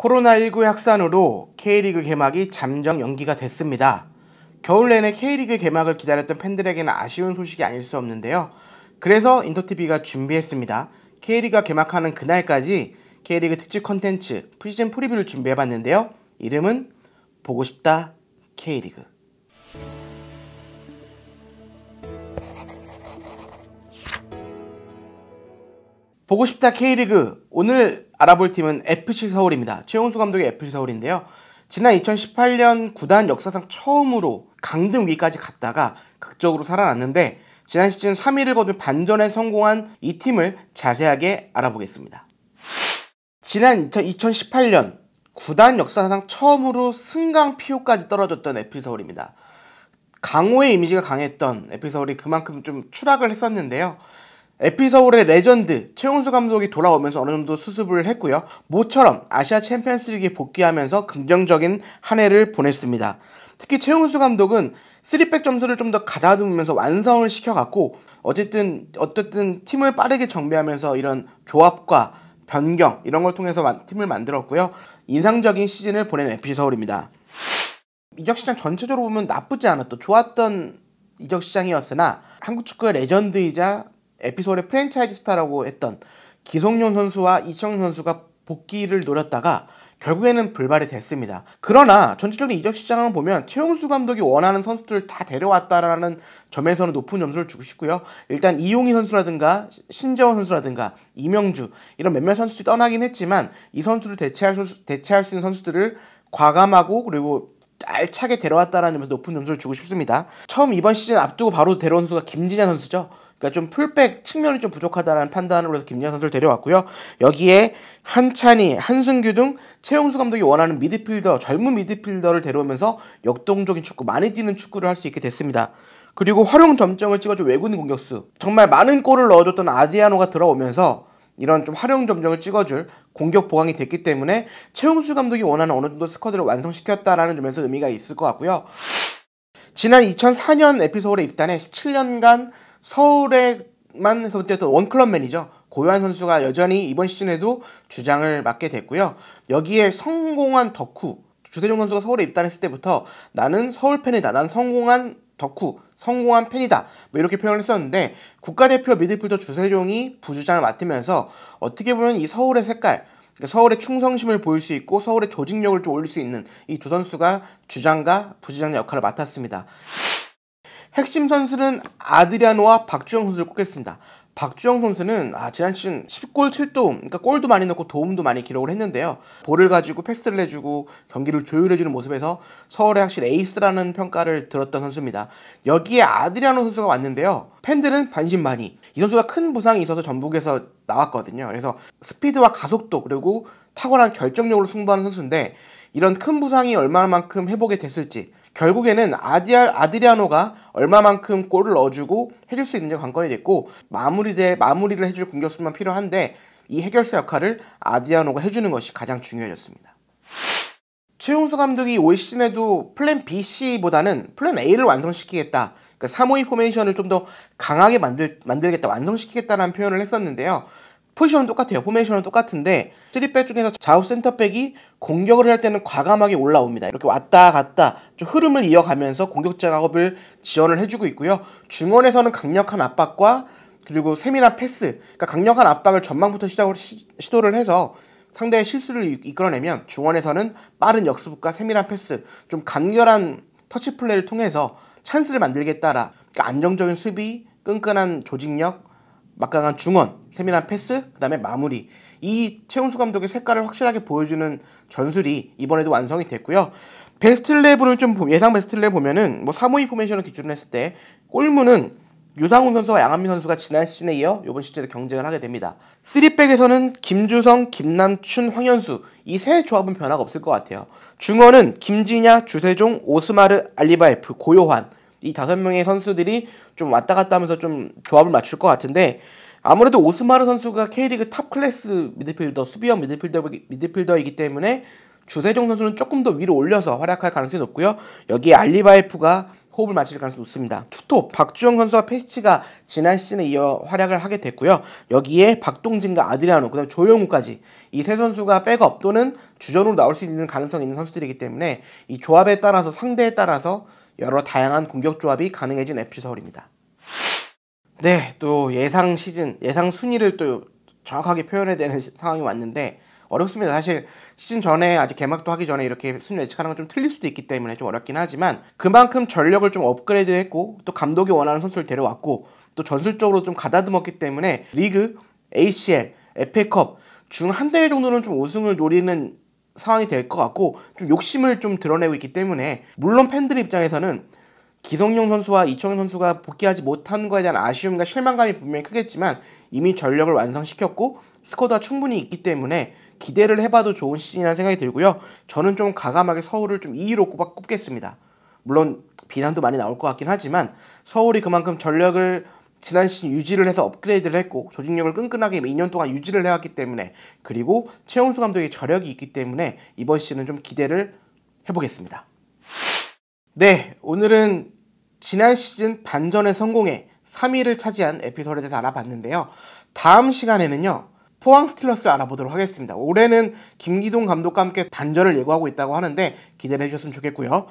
코로나19 확산으로 K리그 개막이 잠정 연기가 됐습니다. 겨울 내내 K리그 개막을 기다렸던 팬들에게는 아쉬운 소식이 아닐 수 없는데요. 그래서 인터TV가 준비했습니다. K리그가 개막하는 그날까지 K리그 특집 컨텐츠 preseason preview를 준비해봤는데요. 이름은 보고 싶다 K리그. 보고 싶다 K리그 오늘 알아볼 팀은 FC 서울입니다. 최용수 감독의 FC 서울인데요. 지난 2018년 구단 역사상 처음으로 강등 위까지 갔다가 극적으로 살아났는데 지난 시즌 3위를 거둔 반전에 성공한 이 팀을 자세하게 알아보겠습니다. 지난 2018년 구단 역사상 처음으로 승강 피오까지 떨어졌던 FC 서울입니다. 강호의 이미지가 강했던 FC 서울이 그만큼 좀 추락을 했었는데요. FC서울의 레전드 최용수 감독이 돌아오면서 어느 정도 수습을 했고요. 모처럼 아시아 챔피언스리그에 복귀하면서 긍정적인 한 해를 보냈습니다. 특히 최용수 감독은 3백 전술을 좀 더 가다듬으면서 완성을 시켜갔고 어쨌든 어쨌든 팀을 빠르게 정비하면서 이런 조합과 변경 이런 걸 통해서 팀을 만들었고요. 인상적인 시즌을 보낸 FC 서울입니다. 이적 시장 전체적으로 보면 나쁘지 않았던 좋았던 이적 시장이었으나 한국 축구의 레전드이자 에피소드의 프랜차이즈 스타라고 했던 기성용 선수와 이청용 선수가 복귀를 노렸다가 결국에는 불발이 됐습니다. 그러나 전체적인 이적 시장을 보면 최용수 감독이 원하는 선수들을 다 데려왔다라는 점에서는 높은 점수를 주고 싶고요. 일단 이용희 선수라든가 신재원 선수라든가 이명주 이런 몇몇 선수들이 떠나긴 했지만 이 선수를 대체할, 선수, 대체할 수 있는 선수들을 과감하고 그리고 알차게 데려왔다라는 점에서 높은 점수를 주고 싶습니다. 처음 이번 시즌 앞두고 바로 데려온 선수가 김진현 선수죠. 그러니까 좀 풀백 측면이 좀 부족하다는 판단으로 해서 김진현 선수를 데려왔고요. 여기에 한찬희, 한승규 등 최용수 감독이 원하는 미드필더, 젊은 미드필더를 데려오면서 역동적인 축구, 많이 뛰는 축구를 할 수 있게 됐습니다. 그리고 활용 점정을 찍어준 외국인 공격수, 정말 많은 골을 넣어줬던 아디아노가 들어오면서 이런 좀 활용 점정을 찍어줄 공격 보강이 됐기 때문에 최용수 감독이 원하는 어느 정도 스쿼드를 완성시켰다라는 점에서 의미가 있을 것 같고요. 지난 2004년 에피소드에 입단해 17년간 서울에만 뛰었던 원클럽맨이죠. 고요한 선수가 여전히 이번 시즌에도 주장을 맡게 됐고요. 여기에 성공한 덕후 주세종 선수가 서울에 입단했을 때부터 나는 서울 팬이다. 난 성공한 덕후, 성공한 팬이다. 뭐 이렇게 표현을 했었는데 국가대표 미드필더 주세종이 부주장을 맡으면서 어떻게 보면 이 서울의 색깔, 그러니까 서울의 충성심을 보일 수 있고 서울의 조직력을 좀 올릴 수 있는 이 두 선수가 주장과 부주장 역할을 맡았습니다. 핵심 선수는 아드리아노와 박주영 선수를 꼽겠습니다. 박주영 선수는 아, 지난 시즌 10골 7도움, 그러니까 골도 많이 넣고 도움도 많이 기록을 했는데요. 볼을 가지고 패스를 해주고 경기를 조율해주는 모습에서 서울의 확실히 에이스라는 평가를 들었던 선수입니다. 여기에 아드리아노 선수가 왔는데요. 팬들은 반신반의. 이 선수가 큰 부상이 있어서 전북에서 나왔거든요. 그래서 스피드와 가속도 그리고 탁월한 결정력으로 승부하는 선수인데 이런 큰 부상이 얼마만큼 회복이 됐을지 결국에는 아디알, 아드리아노가 얼마만큼 골을 넣어주고 해줄 수 있는지 관건이 됐고 마무리대 마무리를 해줄 공격수만 필요한데 이 해결사 역할을 아디아노가 해주는 것이 가장 중요해졌습니다. 최용수 감독이 올 시즌에도 플랜 B, C보다는 플랜 A를 완성시키겠다. 그러니까 352 포메이션을 좀 더 강하게 만들, 만들겠다, 완성시키겠다는 표현을 했었는데요. 포지션은 똑같아요. 포메이션은 똑같은데 3백 중에서 좌우 센터백이 공격을 할 때는 과감하게 올라옵니다. 이렇게 왔다 갔다 좀 흐름을 이어가면서 공격 작업을 지원을 해주고 있고요. 중원에서는 강력한 압박과 그리고 세밀한 패스, 그러니까 강력한 압박을 전방부터 시작을 시, 도를 해서 상대의 실수를 이끌어내면 중원에서는 빠른 역습과 세밀한 패스, 좀 간결한 터치 플레이를 통해서 찬스를 만들겠다라. 그러니까 안정적인 수비, 끈끈한 조직력, 막강한 중원, 세밀한 패스, 그 다음에 마무리. 이 최용수 감독의 색깔을 확실하게 보여주는 전술이 이번에도 완성이 됐고요. 베스트 11을 좀 예상 베스트 11 보면은 뭐 352 포메이션을 기준으로 했을 때 골문은 유상훈 선수와 양한빈 선수가 지난 시즌에 이어 이번 시즌에 경쟁을 하게 됩니다. 3백에서는 김주성, 김남춘, 황현수 이 세 조합은 변화가 없을 것 같아요. 중원은 김진야, 주세종, 오스마르, 알리바예프, 고요한 이 다섯 명의 선수들이 좀 왔다 갔다 하면서 좀 조합을 맞출 것 같은데 아무래도 오스마르 선수가 K리그 top class 미드필더, 수비형 미드필더, 미드필더이기 때문에 주세종 선수는 조금 더 위로 올려서 활약할 가능성이 높고요. 여기에 알리바예프가 호흡을 맞출 가능성이 높습니다. 투톱 박주영 선수와 페시치가 지난 시즌에 이어 활약을 하게 됐고요. 여기에 박동진과 아드리아노 그다음 조영우까지 이 세 선수가 백업 또는 주전으로 나올 수 있는 가능성이 있는 선수들이기 때문에 이 조합에 따라서 상대에 따라서 여러 다양한 공격 조합이 가능해진 FC 서울입니다. 네, 또 예상 시즌, 예상 순위를 또 정확하게 표현해야 되는 상황이 왔는데 어렵습니다. 사실 시즌 전에 아직 개막도 하기 전에 이렇게 순위 예측하는 건 좀 틀릴 수도 있기 때문에 좀 어렵긴 하지만 그만큼 전력을 좀 업그레이드했고 또 감독이 원하는 선수를 데려왔고 또 전술적으로 좀 가다듬었기 때문에 리그, ACL, FA컵 중 한 대회 정도는 좀 우승을 노리는 상황이 될 것 같고 좀 욕심을 좀 드러내고 있기 때문에 물론 팬들 입장에서는 기성용 선수와 이청용 선수가 복귀하지 못한 거에 대한 아쉬움과 실망감이 분명히 크겠지만 이미 전력을 완성시켰고 스쿼드가 충분히 있기 때문에 기대를 해봐도 좋은 시즌이라는 생각이 들고요. 저는 좀 가감하게 서울을 좀 2위로 꼽아, 꼽겠습니다. 물론 비난도 많이 나올 것 같긴 하지만 서울이 그만큼 전력을 지난 시즌 유지를 해서 업그레이드를 했고 조직력을 끈끈하게 2년 동안 유지를 해왔기 때문에 그리고 최용수 감독의 저력이 있기 때문에 이번 시즌은 좀 기대를 해보겠습니다. 네, 오늘은 지난 시즌 반전의 성공에 3위를 차지한 에피소드에 대해서 알아봤는데요. 다음 시간에는요. 포항 스틸러스를 알아보도록 하겠습니다. 올해는 김기동 감독과 함께 반전을 예고하고 있다고 하는데 기대를 해주셨으면 좋겠고요.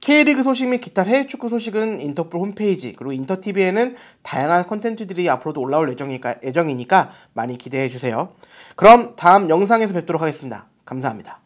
K리그 소식 및 기타 해외 축구 소식은 인터폴 홈페이지 그리고 인터TV에는 다양한 컨텐츠들이 앞으로도 올라올 예정이니까, 예정이니까 많이 기대해 주세요. 그럼 다음 영상에서 뵙도록 하겠습니다. 감사합니다.